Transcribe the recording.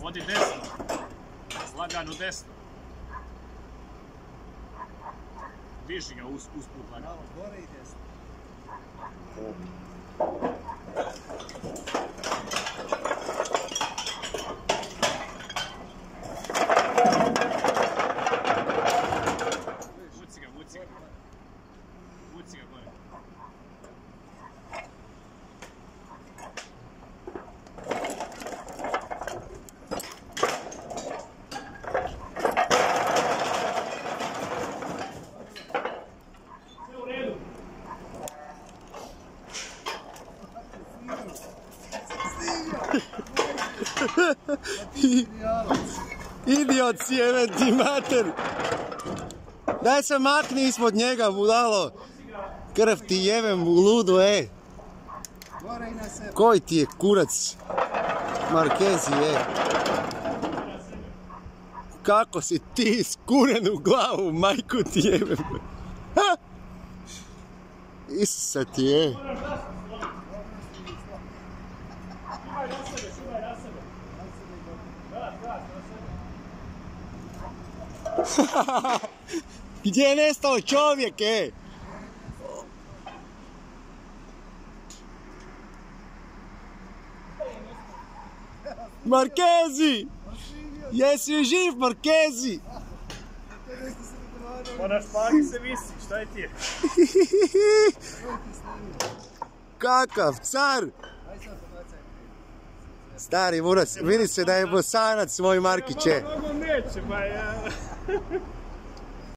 Vodi desno. Lagano desno. Diži ga uz, usput lagano. Malo gore i desno. Vuci ga, vuci ga. Vuci ga gore. Idiot sjemen ti mater! Daj se makni ispod njega, budalo! Krv ti jebem u ludu, sebe. Koji ti je kurac? Markezi, ej! Kako si ti skuren u glavu, majku ti jebem! Ha! Isuse ti je! Šimaj na sebe, šimaj na sebe. Da, da, na sebe. Gdje je nestao čovjek, ej? Markezi! Jesi živ, Markezi? Pa na špagi se visi, šta je ti je? Kakav car! Stari Muras, vidi se da je bosanac moj Markiće. Mnogo neće, pa je...